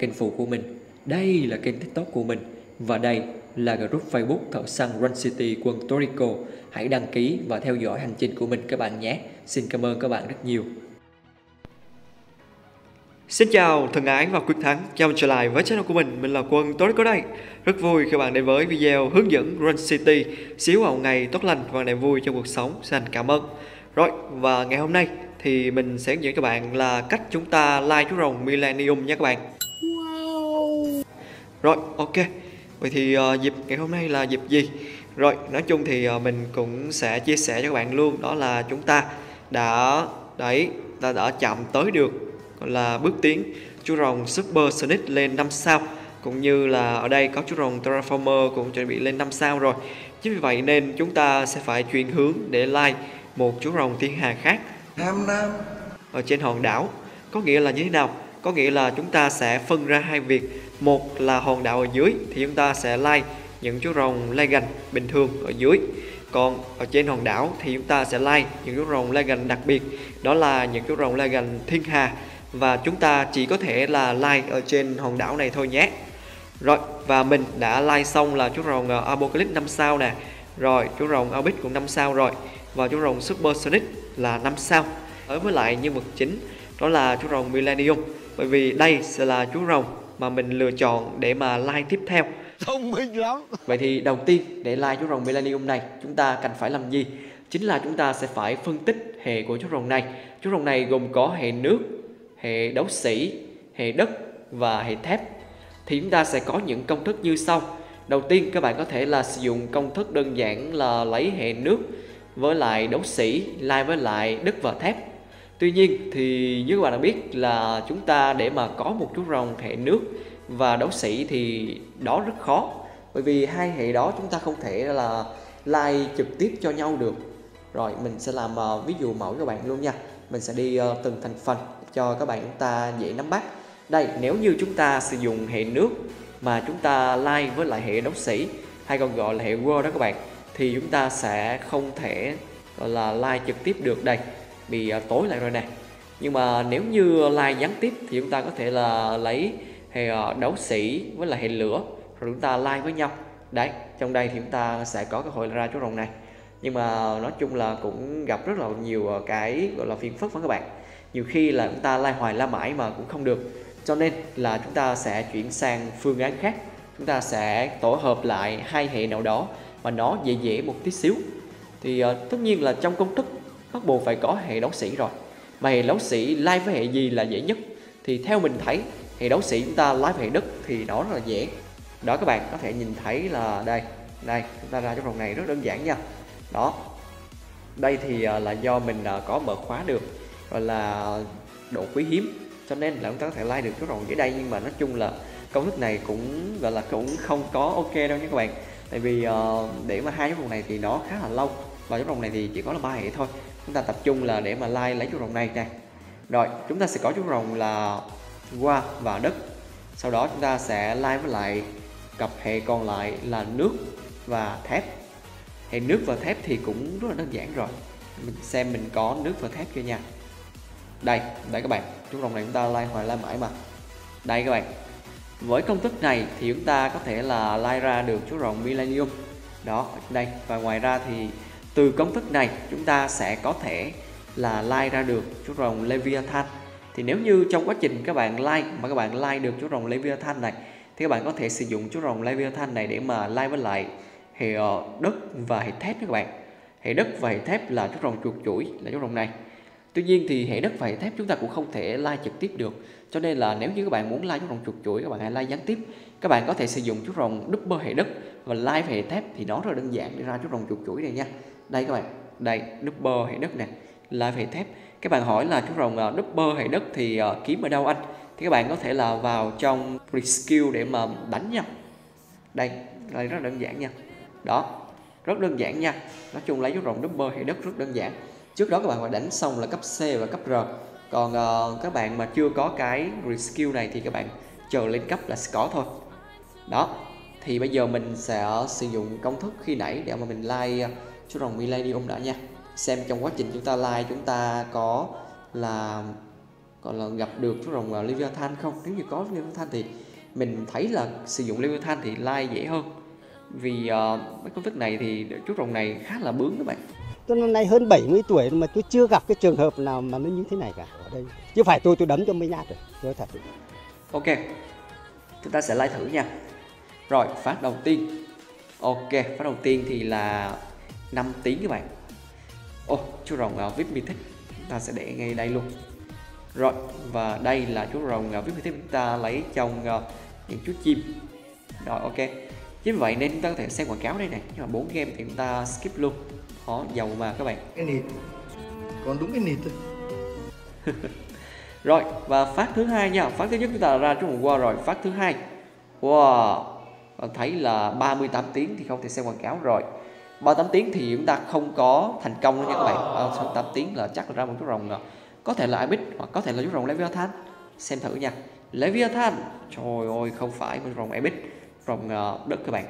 kênh phụ của mình, đây là kênh tiktok của mình. Và đây là group Facebook thợ săn Run City quân Torico. Hãy đăng ký và theo dõi hành trình của mình các bạn nhé. Xin cảm ơn các bạn rất nhiều. Xin chào thân ái và quyết thắng. Chào mừng trở lại với channel của mình. Mình là Quân Torico đây. Rất vui khi bạn đến với video hướng dẫn Run City Xíu vào ngày tốt lành và ngày vui trong cuộc sống. Xin cảm ơn. Rồi và ngày hôm nay thì mình sẽ hướng dẫn các bạn là cách chúng ta like chú rồng Millennium nha các bạn. Rồi ok. Vậy thì uh, dịp ngày hôm nay là dịp gì? Rồi, nói chung thì uh, mình cũng sẽ chia sẻ cho các bạn luôn. Đó là chúng ta đã, đấy, ta đã chạm tới được Gọi là bước tiến chú rồng Super Sonic lên 5 sao Cũng như là ở đây có chú rồng Transformer cũng chuẩn bị lên 5 sao rồi. Chính vì vậy nên chúng ta sẽ phải chuyển hướng để like một chú rồng thiên hà khác. Nam Nam. Ở trên hòn đảo. Có nghĩa là như thế nào? Có nghĩa là chúng ta sẽ phân ra hai việc một là hòn đảo ở dưới, thì chúng ta sẽ lay những chú rồng legend bình thường ở dưới. Còn ở trên hòn đảo thì chúng ta sẽ lay những chú rồng legend đặc biệt, đó là những chú rồng legend thiên hà. Và chúng ta chỉ có thể là like ở trên hòn đảo này thôi nhé. Rồi, và mình đã like xong là chú rồng ờ, Apocalypse 5 sao nè. Rồi, chú rồng abyss cũng 5 sao rồi. Và chú rồng Super Sonic là 5 sao. Ở với lại nhân vật chính, đó là chú rồng Millennium. Bởi vì đây sẽ là chú rồng mà mình lựa chọn để mà like tiếp theo. Thông minh lắm. Vậy thì đầu tiên để like chú rồng Millennium này chúng ta cần phải làm gì? Chính là chúng ta sẽ phải phân tích hệ của chú rồng này. Chú rồng này gồm có hệ nước hệ đấu sĩ hệ đất và hệ thép. Thì chúng ta sẽ có những công thức như sau. Đầu tiên các bạn có thể là sử dụng công thức đơn giản là lấy hệ nước với lại đấu sĩ lai với lại đất và thép Tuy nhiên thì như các bạn đã biết là chúng ta để mà có một chú rồng hệ nước và đấu sĩ thì đó rất khó. Bởi vì hai hệ đó chúng ta không thể là like trực tiếp cho nhau được. Rồi mình sẽ làm uh, ví dụ mẫu cho bạn luôn nha. Mình sẽ đi uh, từng thành phần cho các bạn chúng ta dễ nắm bắt. Đây nếu như chúng ta sử dụng hệ nước mà chúng ta like với lại hệ đấu sĩ hay còn gọi là hệ world đó các bạn thì chúng ta sẽ không thể gọi là like trực tiếp được đây bị à, tối lại rồi nè. Nhưng mà nếu như like gián tiếp thì chúng ta có thể là lấy hệ à, đấu sĩ với là hệ lửa rồi chúng ta like với nhau. Đấy trong đây thì chúng ta sẽ có cơ hội ra chỗ rồng này. Nhưng mà nói chung là cũng gặp rất là nhiều à, cái gọi là phiền phức với các bạn? Nhiều khi là chúng ta lai hoài la mãi mà cũng không được. Cho nên là chúng ta sẽ chuyển sang phương án khác. Chúng ta sẽ tổ hợp lại hai hệ nào đó mà nó dễ dễ một tí xíu. Thì uh, tất nhiên là trong công thức bắt buộc phải có hệ đấu sĩ rồi. Mà hệ đấu sĩ lai với hệ gì là dễ nhất? Thì theo mình thấy hệ đấu sĩ chúng ta lai với hệ đất thì nó rất là dễ. Đó các bạn có thể nhìn thấy là đây đây chúng ta ra trong vòng này rất đơn giản nha. Đó đây thì à, là do mình à, có mở khóa được gọi là độ quý hiếm cho nên là chúng ta có thể like được cái rộng dưới đây. Nhưng mà nói chung là công thức này cũng gọi là cũng không có ok đâu nha các bạn. Tại vì uh, để mà hai cái vòng này thì nó khá là lâu và cái vòng này thì chỉ có là ba hệ thôi chúng ta tập trung là để mà like lấy chú rồng này nè. Rồi, chúng ta sẽ có chú rồng là qua và đất. Sau đó chúng ta sẽ like với lại cặp hệ còn lại là nước và thép. Hệ nước và thép thì cũng rất là đơn giản rồi. Mình xem mình có nước và thép chưa nha. Đây đây các bạn. Chú rồng này chúng ta like hoài like mãi mà. Đây các bạn. Với công thức này thì chúng ta có thể là like ra được chú rồng millennium. Đó, đây. Và ngoài ra thì từ công thức này, chúng ta sẽ có thể là like ra được chú rồng Leviathan. Thì nếu như trong quá trình các bạn like mà các bạn like được chú rồng Leviathan này, thì các bạn có thể sử dụng chú rồng Leviathan này để mà like với lại hệ ờ, đất và hệ thép các bạn. Hệ đất và hệ thép là chú rồng chuột chuỗi, là chú rồng này. Tuy nhiên thì hệ đất và hệ thép chúng ta cũng không thể like trực tiếp được. Cho nên là nếu như các bạn muốn like chú rồng chuột chuỗi, các bạn hãy like gián tiếp. Các bạn có thể sử dụng chú rồng double hệ đất và like hệ thép thì nó rất là đơn giản để ra chú rồng chuột chuỗi này nha đây các bạn. Đây double hệ đất nè. Là hệ thép. Các bạn hỏi là chú rồng uh, double hệ đất thì uh, kiếm ở đâu anh? Thì các bạn có thể là vào trong skill để mà đánh nha. Đây đây rất đơn giản nha. Đó rất đơn giản nha. Nói chung lấy chú rồng double hệ đất rất đơn giản. Trước đó các bạn phải đánh xong là cấp C và cấp R. Còn uh, các bạn mà chưa có cái skill này thì các bạn chờ lên cấp là sẽ có thôi. Đó thì bây giờ mình sẽ sử dụng công thức khi nãy để mà mình like à, chú rồng Millennium đã nha. Xem trong quá trình chúng ta like chúng ta có là còn là gặp được chú rồng uh, Leviathan không? Nếu như có Leviathan thì mình thấy là sử dụng Leviathan thì like dễ hơn. Vì uh, mấy công thức này thì chú rồng này khá là bướng các bạn. Tôi năm nay hơn 70 tuổi mà tôi chưa gặp cái trường hợp nào mà nó như thế này cả. Ở đây. Chứ phải tôi tôi đấm cho mấy nhát rồi. Nói thật. Ok. Chúng ta sẽ like thử nha. Rồi phát đầu tiên. Ok phát đầu tiên thì là 5 tiếng các bạn. Ô oh, chú rồng uh, vip mythic chúng ta sẽ để ngay đây luôn. Rồi và đây là chú rồng uh, vip mythic chúng ta lấy trong uh, những chú chim. Rồi ok. Chính vậy nên chúng ta có thể xem quảng cáo đây này nhưng mà bốn game thì chúng ta skip luôn. Khó giàu mà các bạn. Cái nịt. Còn đúng cái nịt thôi. Rồi và phát thứ hai nha. Phát thứ nhất chúng ta ra trong hôm qua rồi. Phát thứ hai. Wow. Thấy là 38 tiếng thì không thể xem quảng cáo rồi 38 tiếng thì chúng ta không có thành công nha các bạn. 38 tiếng là chắc là ra một chú rồng có thể là Ibis hoặc có thể là chú rồng Leviathan. Xem thử nha. Leviathan. Trời ơi, không phải một rồng Ibis rồng ờ, đất các bạn.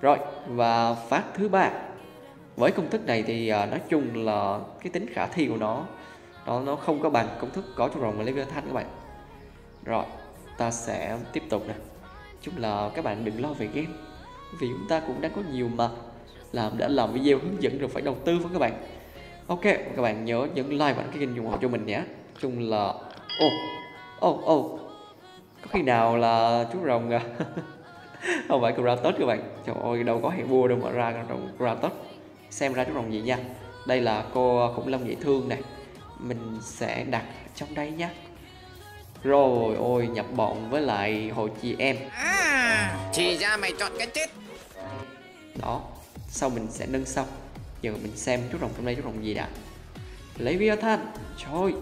Rồi, và phát thứ ba. Với công thức này thì ờ, nói chung là cái tính khả thi của nó nó nó không có bằng công thức có trong rồng Leviathan các bạn. Rồi, ta sẽ tiếp tục nè. Chung là các bạn đừng lo về game. Vì chúng ta cũng đang có nhiều mà làm đã làm video hướng dẫn rồi phải đầu tư với các bạn. Ok các bạn nhớ nhấn like và đăng ký kênh ủng hộ cho mình nhé. Chung là ô ô ô có khi nào là chú rồng à? không phải Kratos các bạn. Trời ơi đâu có hẹn vua đâu mà ra trong Kratos xem ra chú rồng gì nha. Đây là cô khủng long dễ thương này mình sẽ đặt trong đây nhé rồi ôi nhập bọn với lại hội chị em. À, Chỉ ra mày chọn cái chết. Đó sau mình sẽ nâng xong Giờ mình xem chú rồng trong đây chú rồng gì đã. Lấy Viathan Trời.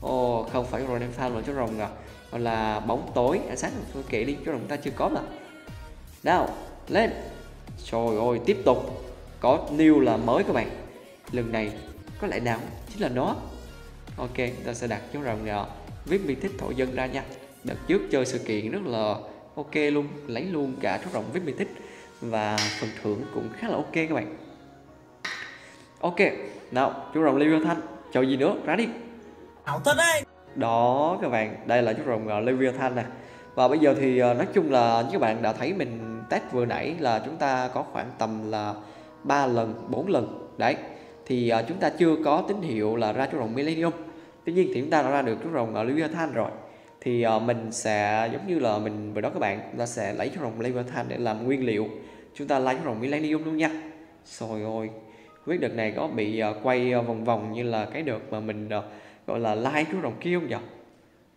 Ồ không phải Ronenfan à. mà chú rồng à. Còn là bóng tối. À sáng tôi kể đi chú rồng ta chưa có mà. Nào lên. Trời ơi tiếp tục. Có new là mới các bạn. Lần này có lẽ nào chính là nó. Ok ta sẽ đặt chú rồng uh, à. viết miêu thích thổ dân ra nha. Đợt trước chơi sự kiện rất là ok luôn lấy luôn cả chú rồng viết miêu thích và phần thưởng cũng khá là ok các bạn. Ok nào chú rồng Leviathan chờ gì nữa ra đi. Ảo thật đấy. Đó các bạn đây là chú rồng uh, Leviathan nè. Và bây giờ thì uh, nói chung là như các bạn đã thấy mình test vừa nãy là chúng ta có khoảng tầm là 3 lần 4 lần. Đấy thì uh, chúng ta chưa có tín hiệu là ra chú rồng Millennium. Tuy nhiên thì chúng ta đã ra được chú rồng ở Leviathan rồi. Thì uh, mình sẽ giống như là mình vừa đó các bạn chúng ta sẽ lấy chú rồng Leviathan để làm nguyên liệu chúng ta lấy chú rồng Millennium luôn nha. Rồi ôi quyết đợt này có bị uh, quay uh, vòng vòng như là cái đợt mà mình uh, gọi là like chú rồng kia không vậy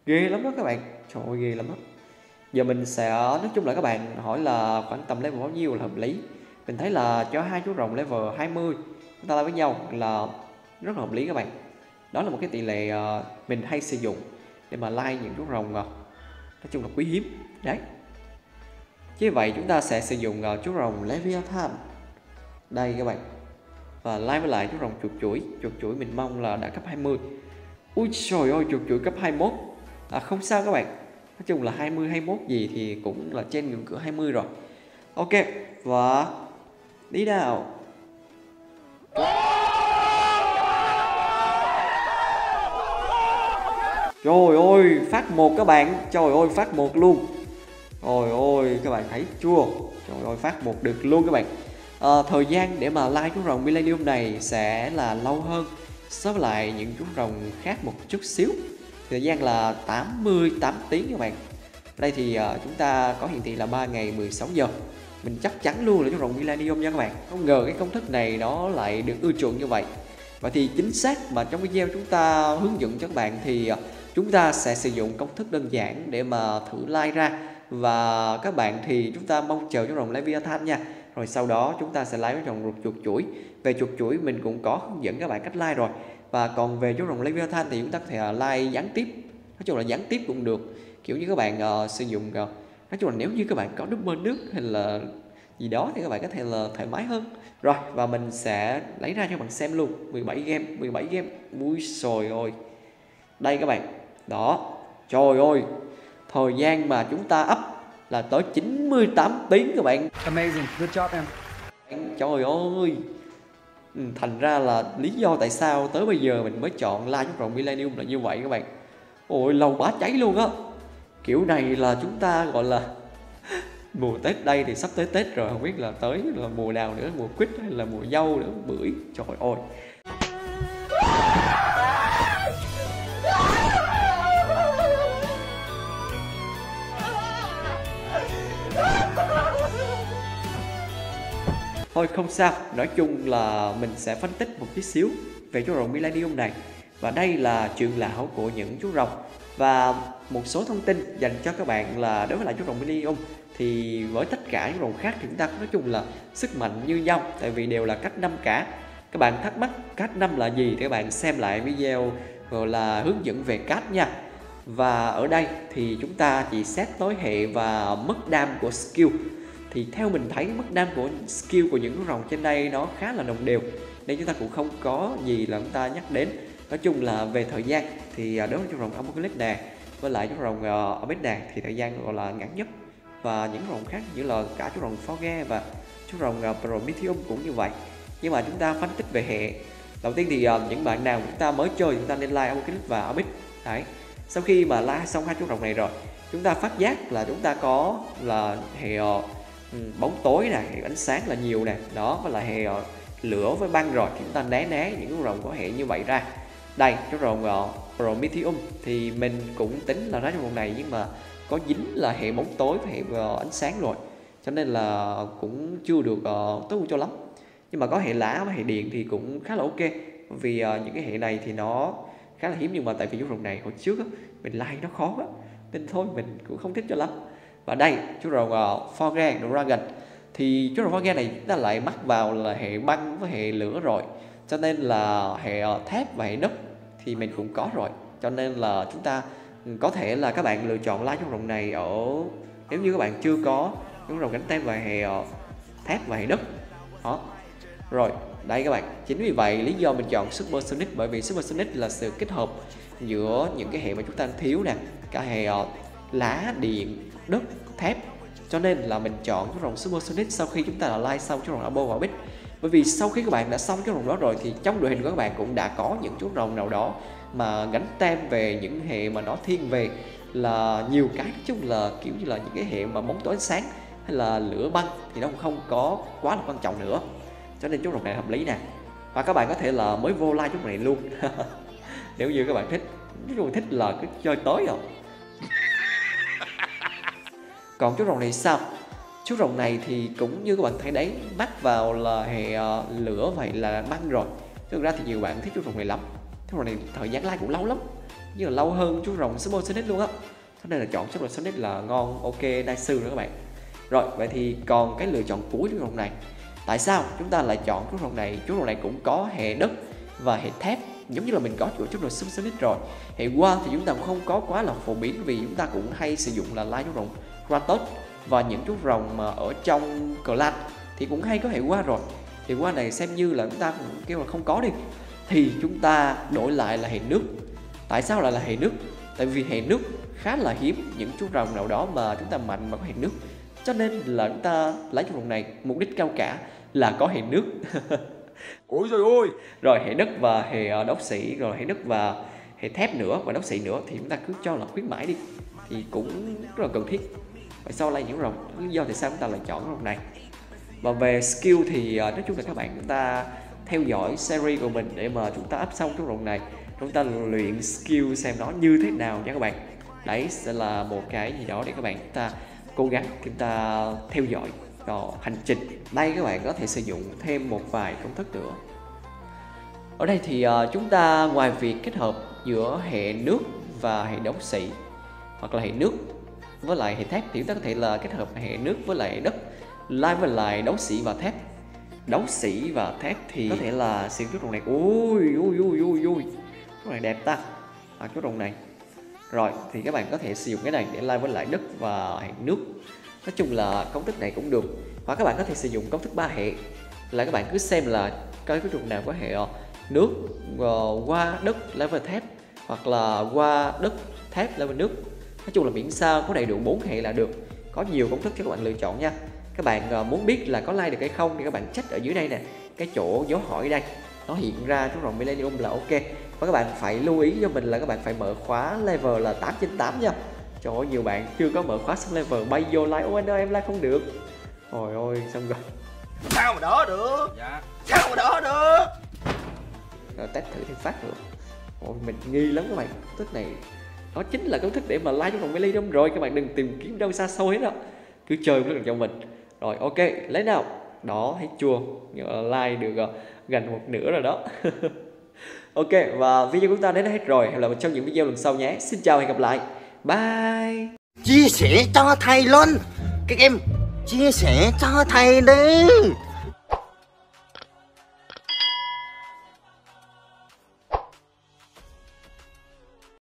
ghê lắm đó các bạn. Trời ơi ghê lắm đó giờ mình sẽ nói chung là các bạn hỏi là khoảng tầm level bao nhiêu là hợp lý. Mình thấy là cho hai chú rồng level 20 chúng ta lại với nhau là rất là hợp lý các bạn. Đó là một cái tỷ lệ uh, mình hay sử dụng để mà like những chú rồng uh, nói chung là quý hiếm. Đấy như vậy chúng ta sẽ sử dụng uh, chú rồng Leviathan. Đây các bạn. Và like với lại chú rồng chuột chuỗi. Chuột chuỗi mình mong là đã cấp 20 ui trời ơi chuột chuỗi cấp 21 à, không sao các bạn. Nói chung là 20 21 gì thì cũng là trên ngưỡng cửa 20 rồi. Ok và đi nào. Trời ơi, phát một các bạn. Trời ơi, phát một luôn ôi ôi các bạn thấy chưa? Trời ơi, phát một được luôn các bạn. À, Thời gian để mà like chú rồng Millennium này sẽ là lâu hơn. So với lại những chú rồng khác một chút xíu. Thời gian là 88 tiếng các bạn. Đây thì uh, chúng ta có hiển thị là 3 ngày 16 giờ. Mình chắc chắn luôn là chú rồng Millennium nha các bạn. Không ngờ cái công thức này nó lại được ưa chuộng như vậy. Và thì chính xác mà trong video chúng ta hướng dẫn cho các bạn thì uh, chúng ta sẽ sử dụng công thức đơn giản để mà thử like ra và các bạn thì chúng ta mong chờ chú rồng Leviathan nha. Rồi sau đó chúng ta sẽ lấy với dòng chuột chuỗi. Về chuột chuỗi mình cũng có hướng dẫn các bạn cách like rồi. Và còn về chú rồng Leviathan thì chúng ta có thể à, like gián tiếp. Nói chung là gián tiếp cũng được. Kiểu như các bạn uh, sử dụng uh, nói chung là nếu như các bạn có double nước hay là gì đó thì các bạn có thể là thoải mái hơn. Rồi và mình sẽ lấy ra cho bạn xem luôn. 17 game 17 game. Vui sồi ôi đây các bạn. Đó. Trời ơi thời gian mà chúng ta up là tới 98 tiếng các bạn. Amazing good job em. Trời ơi. Ừ, thành ra là lý do tại sao tới bây giờ mình mới chọn like chú rồng millennium là như vậy các bạn. Ôi lâu bá cháy luôn á. Kiểu này là chúng ta gọi là mùa tết đây thì sắp tới tết rồi không biết là tới là mùa nào nữa mùa quýt hay là mùa dâu nữa bưởi. Trời ơi Thôi không sao, nói chung là mình sẽ phân tích một chút xíu về chú rồng Millennium này. Và đây là chuyện lão của những chú rồng. Và một số thông tin dành cho các bạn là đối với lại chú rồng Millennium Thì với tất cả những rồng khác thì chúng ta nói chung là sức mạnh như nhau Tại vì đều là cách năm cả. Các bạn thắc mắc cách năm là gì thì các bạn xem lại video gọi là hướng dẫn về cách nha. Và ở đây thì chúng ta chỉ xét tối hệ và mất đam của skill thì theo mình thấy mức đam của skill của những rồng trên đây nó khá là đồng đều. Nên chúng ta cũng không có gì là chúng ta nhắc đến. Nói chung là về thời gian thì à, đối với chú rồng Apocalypse nè với lại chú rồng uh, Abyss nè thì thời gian gọi là ngắn nhất. Và những rồng khác như là cả chú rồng Forge và chú rồng uh, Prometheum cũng như vậy. Nhưng mà chúng ta phân tích về hệ. Đầu tiên thì uh, những bạn nào chúng ta mới chơi chúng ta nên like Apocalypse và Abyss. Đấy. Sau khi mà like xong hai chú rồng này rồi chúng ta phát giác là chúng ta có là hệ uh, Ừ, bóng tối nè ánh sáng là nhiều nè. Đó và là hệ uh, lửa với băng rồi chúng ta né né những con rồng có hệ như vậy ra. Đây cái rồng uh, Prometheum thì mình cũng tính là nói trong vòng này nhưng mà có dính là hệ bóng tối và hệ uh, ánh sáng rồi. Cho nên là cũng chưa được ờ, uh, tốt cho lắm. Nhưng mà có hệ lá và hệ điện thì cũng khá là ok. Vì uh, những cái hệ này thì nó khá là hiếm nhưng mà tại vì chú rồng này hồi trước á, mình like nó khó á nên thôi mình cũng không thích cho lắm và đây chú rồng uh, ờ, Forgan Dragon. Thì chú rồng Forgan này chúng ta lại mắc vào là hệ băng với hệ lửa rồi. Cho nên là hệ uh, thép và hệ đất thì mình cũng có rồi. Cho nên là chúng ta ừ, có thể là các bạn lựa chọn lá chú rồng này ở nếu như các bạn chưa có chú rồng cánh tem và hệ uh, thép và hệ đất đó. Rồi đây các bạn. Chính vì vậy lý do mình chọn Super Sonic bởi vì Super Sonic là sự kết hợp giữa những cái hệ mà chúng ta thiếu nè cả hệ uh, lá, điện, đất, thép. Cho nên là mình chọn cái rồng Supersonic sau khi chúng ta đã like xong chú rồng Abo và Bit bởi vì sau khi các bạn đã xong chú rồng đó rồi thì trong đội hình của các bạn cũng đã có những chú rồng nào đó mà gắn tem về những hệ mà nó thiên về. Là nhiều cái nói chung là kiểu như là những cái hệ mà bóng tối ánh sáng hay là lửa băng thì nó cũng không có quá là quan trọng nữa. Cho nên chú rồng này hợp lý nè. Và các bạn có thể là mới vô like chú này luôn. Nếu như các bạn thích, chú thích là cứ chơi tới rồi à còn chú rồng này sao? Chú rồng này thì cũng như các bạn thấy đấy mắc vào là hệ ờ, lửa vậy là băng rồi. Thực ra thì nhiều bạn thích chú rồng này lắm. Chú rồng này thời gian like cũng lâu lắm. Nhưng là lâu hơn chú rồng Super Sonic luôn á. Cho nên là chọn chú rồng Sonic là ngon, ok đai sư nữa các bạn. Rồi, vậy thì còn cái lựa chọn cuối chú rồng này. Tại sao chúng ta lại chọn chú rồng này? Chú rồng này cũng có hệ đất và hệ thép, giống như là mình có chỗ chú rồng Super Sonic rồi. Hệ qua thì chúng ta cũng không có quá là phổ biến vì chúng ta cũng hay sử dụng là like chú rồng. Kratos và những chú rồng mà ở trong clan thì cũng hay có hệ qua rồi. Thì qua này xem như là chúng ta cũng kêu là không có đi. Thì chúng ta đổi lại là hệ nước. Tại sao lại là hệ nước? Tại vì hệ nước khá là hiếm những chú rồng nào đó mà chúng ta mạnh mà có hệ nước. Cho nên là chúng ta lấy chú rồng này mục đích cao cả là có hệ nước. Ôi rồi ôi rồi hệ đất và hệ ờ, đốc sĩ rồi hệ đất và hệ thép nữa và đốc sĩ nữa thì chúng ta cứ cho là khuyến mãi đi. Thì cũng rất là cần thiết Vậy sau lại những rồng lý do tại sao chúng ta lại chọn rồng này? Và về skill thì ờ, nói chung là các bạn chúng ta theo dõi series của mình để mà chúng ta up xong cái rồng này. Chúng ta luyện skill xem nó như thế nào nha các bạn. Đấy sẽ là một cái gì đó để các bạn chúng ta cố gắng chúng ta theo dõi cho hành trình. Đây các bạn có thể sử dụng thêm một vài công thức nữa. Ở đây thì uh, chúng ta ngoài việc kết hợp giữa hệ nước và hệ đấu sĩ hoặc là hệ nước với lại hệ thép thì chúng ta có thể là kết hợp hệ nước với lại đất lai với lại đấu sĩ và thép. Đấu sĩ và thép thì có thể là sử chú rồng này. Ui ui ui ui ui. Cái này đẹp ta. À, cái rồng này. Rồi thì các bạn có thể sử dụng cái này để lai với lại đất và hệ nước. Nói chung là công thức này cũng được. Hoặc các bạn có thể sử dụng công thức ba hệ. Là các bạn cứ xem là coi cái trục nào có hệ ờ, nước ờ, qua đất lai với thép hoặc là qua đất thép lai với nước nói chung là miễn sao có đầy đủ bốn hệ là được. Có nhiều công thức cho các bạn lựa chọn nha. Các bạn uh, muốn biết là có like được hay không thì các bạn check ở dưới đây nè. Cái chỗ dấu hỏi đây nó hiện ra chú rồng millennium là ok. Và các bạn phải lưu ý cho mình là các bạn phải mở khóa level là 8 trên 8 nha. Trời ơi nhiều bạn chưa có mở khóa xong level bay vô like Ôi anh ơi em like không được. Trời ơi xong rồi. Sao mà đỡ được? Dạ. Sao mà đỡ được? Rồi test thử thêm phát nữa. Ôi mình nghi lắm các bạn. Thức này đó chính là công thức để mà like trong vòng ly đúng rồi, Các bạn đừng tìm kiếm đâu xa xôi hết đó. Cứ chơi với cho mình. Rồi, ok, lấy nào? Đó thấy chưa like được ờ, gần một nửa rồi đó. Ok, và video của chúng ta đến đây hết rồi. Hẹn gặp lại trong những video lần sau nhé. Xin chào và hẹn gặp lại. Bye. Chia sẻ cho thầy luôn. Các em, chia sẻ cho thầy đi.